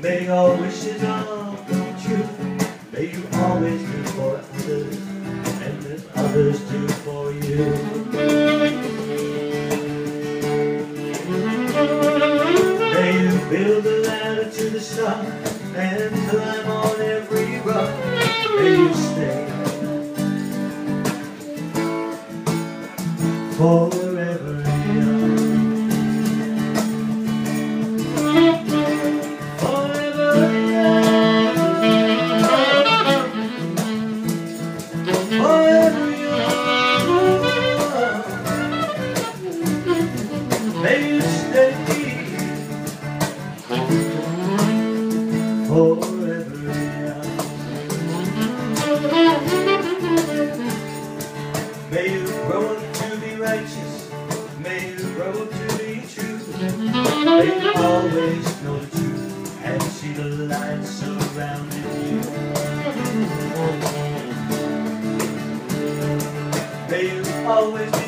May your wishes all come true. May you always do for others, and that others do for you. May you build a ladder to the sun and climb on every rung. May you stay forever May you stay forever young. May you grow up to be righteous. May you grow up to be true. May you always know the truth and see the light surrounding you. May you always be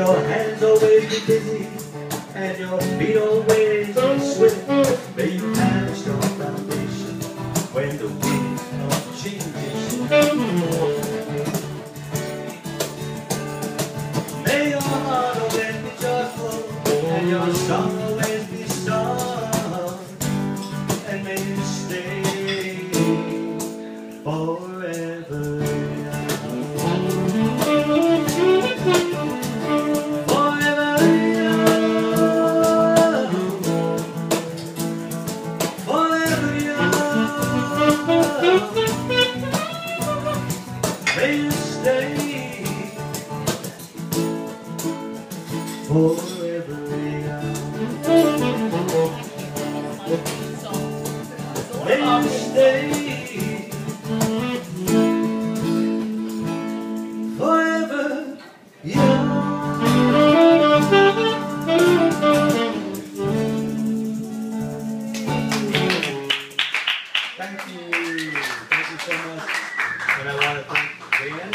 your hands always be busy and your feet always forever young. Thank you. Thank you so much. And I want to thank Dan,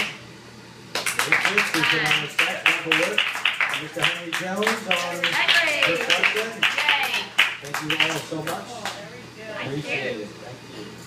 Richard, who's on the staff, and Mr. Henry Jones on Henry. Thank you all so much. Appreciate it. Thank you.